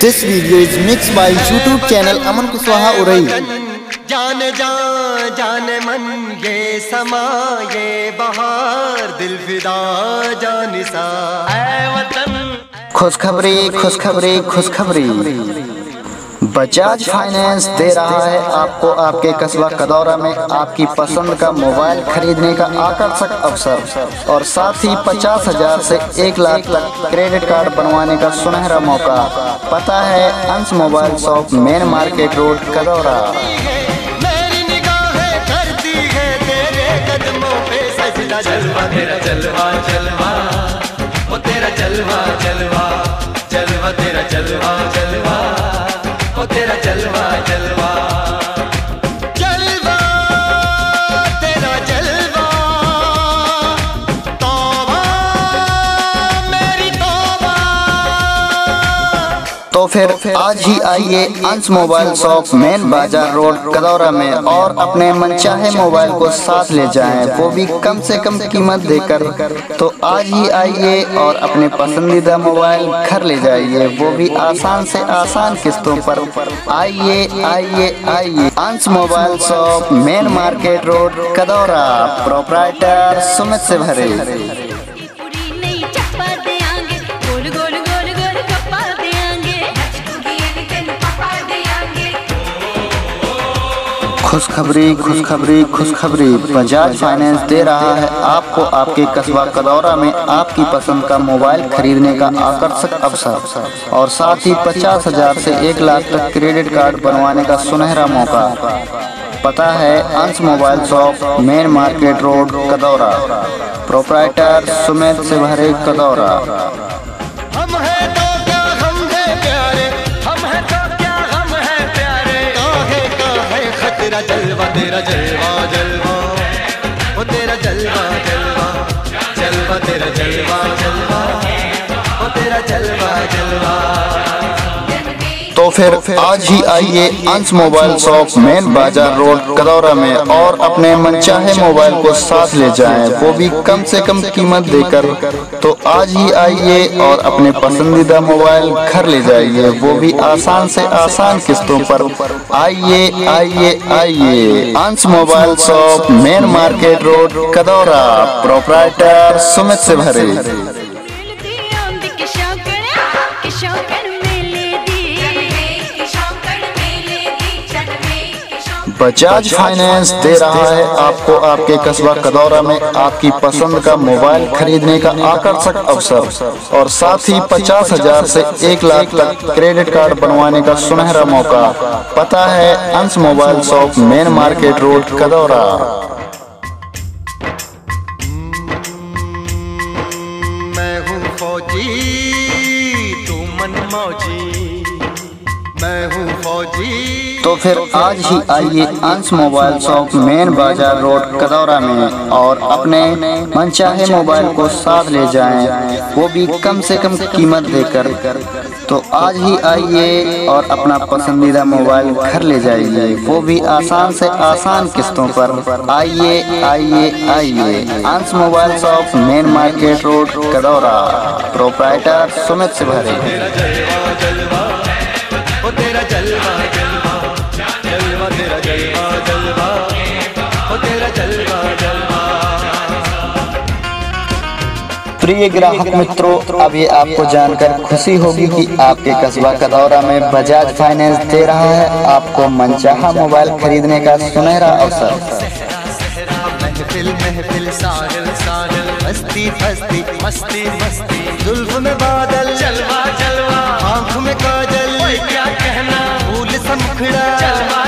This video is mix by YouTube channel Aman Kushwaha Urai जान जान जान मन ये समा ये बहार दिल फिदा जान सा। खुश खबरी खुश खबरी खुशखबरी। खुश बजाज फाइनेंस दे रहा है। आपको आपके कस्बा कदौरा में आपकी पसंद का मोबाइल खरीदने का आकर्षक अवसर और साथ ही पचास हज़ार से एक लाख तक क्रेडिट कार्ड बनवाने का सुनहरा मौका। पता है Ansh mobile shop main market road Kadaura. मेरी निगाहें करती है तेरे कदमों पे। सजदा जलवा तेरा जलवा जलवा। फिर आज ही आइए अंश मोबाइल शॉप मेन बाज़ार रोड कदौरा में और अपने मनचाहे मोबाइल को साथ ले जाएँ। वो भी कम से कम कीमत देकर। तो आज ही आइए और अपने पसंदीदा मोबाइल घर ले जाइए। वो भी आसान से आसान किस्तों पर। आइए आइए आइए। Ansh mobile shop main market road Kadaura proprietor Sumit से भरे। खुशखबरी खुशखबरी खुशखबरी। बजाज फाइनेंस दे रहा है आपको आपके कस्बा कदौरा में आपकी पसंद का मोबाइल खरीदने का आकर्षक अवसर। और साथ ही पचास हज़ार से एक लाख तक क्रेडिट कार्ड बनवाने का सुनहरा मौका। पता है Ansh mobile shop, main market road Kadaura proprietor Sumit से भरे कदौरा खतरा जलवा, तेरा जलवा जलवा। ओ तेरा जलवा जलवा जलवा, तेरा जलवा जलवा। ओ तेरा जलवा जलवा। फिर आज ही आइए अंश मोबाइल शॉप मेन बाज़ार रोड कदौरा में, और अपने मनचाहे मोबाइल को साथ ले जाएँ। वो भी कम से कम कीमत देकर। तो आज ही आइए और अपने पसंदीदा मोबाइल घर ले जाइए। वो भी आसान से आसान किस्तों पर। आइए आइए आइए। Ansh mobile shop main market road Kadaura proprietor Sumit से भरे बजाज फाइनेंस दे रहा है आपको आपके कस्बा कदौरा में आपकी पसंद का मोबाइल खरीदने का आकर्षक अवसर। और साथ ही पचास हज़ार से एक लाख तक क्रेडिट कार्ड बनवाने का सुनहरा मौका। पता है Ansh mobile shop main market road Kadaura मैं हूँ फौजी तू मन मौजी। मैं हूँ फौजी। तो फिर आज ही आइए अंश मोबाइल शॉप मेन बाज़ार रोड कदौरा में और अपने मनचाहे मोबाइल को साथ ले जाएँ वो भी कम से कम कीमत देकर। तो आज ही आइए और अपना पसंदीदा मोबाइल घर ले जाइए। वो भी आसान से आसान किस्तों पर। आइए आइए आइए Ansh mobile shop main market road Kadaura. Proprietor Sumit से प्रिय ग्राहक मित्रों अभी आपको जानकर खुशी होगी कि आपके कस्बा कदौरा में बजाज फाइनेंस दे रहा है। आपको मनचाहा मोबाइल खरीदने का सुनहरा अवसर। महफिल महफिल साहिल साहिल हस्ती हस्ती मस्ती मस्ती जुल्फ में बादल जलवा जलवा आँख में काजल क्या कहना। फूल सा मुखड़ा जलवा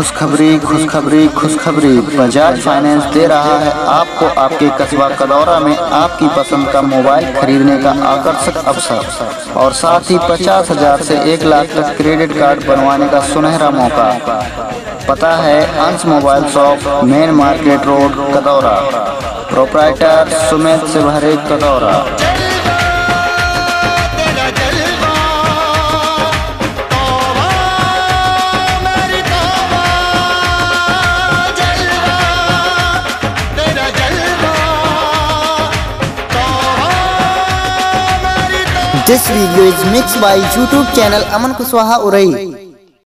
खुशखबरी खुशखबरी खुशखबरी। बजाज फाइनेंस दे रहा है आपको आपके कस्बा कदौरा में आपकी पसंद का मोबाइल खरीदने का आकर्षक अवसर। और साथ ही पचास हज़ार से एक लाख तक क्रेडिट कार्ड बनवाने का सुनहरा मौका। पता है Ansh mobile shop, main market road, Kadaura. Proprietor Sumit से भरे Kadaura. This video is mix by YouTube channel Aman Kushwaha Urai